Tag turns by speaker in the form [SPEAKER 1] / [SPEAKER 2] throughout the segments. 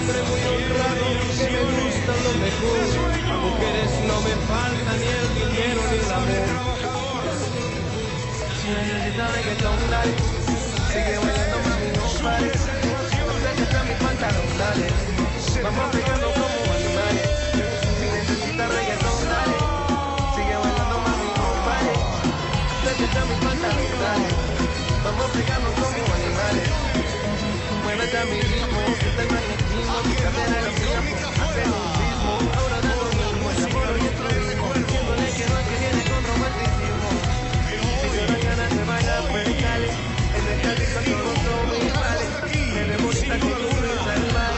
[SPEAKER 1] hombre muy honrado que me gusta lo mejor. Mujeres no me faltan ni el dinero ni el amor. Si necesitas reggaetón, dale. Sigue bailando, mami, no pares. Ahora el el. Diciéndole que no, que. Si dan ganas de bailar, dale. En esta disco todos son iguales. Me ve bonita con tu risa al mar.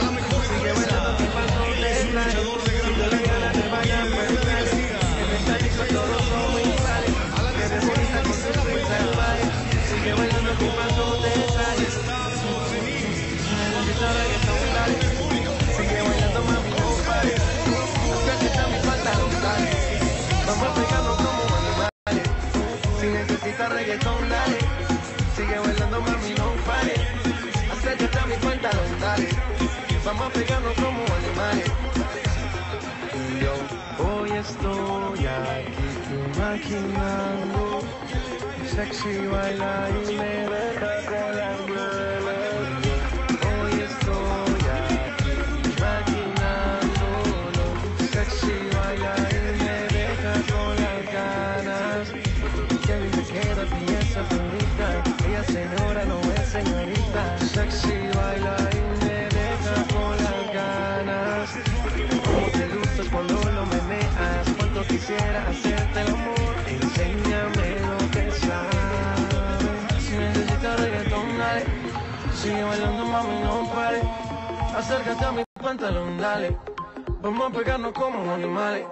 [SPEAKER 1] Sigue bailando que paso de estar. Si te ganas de. Sigue bailando Vamos pegando como animales. Si necesitas reggaetón, dale. Sigue bailando, mami, no pares. Acércate a mi pantalón, dale. Vamos pegando como animales. Yo hoy estoy aquí imaginando. Sexy baila y me quisiera hacerte el amor. Enséñame lo que sabes. Si necesitas reggaetón, dale. Sigue bailando, mami, no pare. Acércate a mi pantalón, dale. Vamos a pegarnos como animales.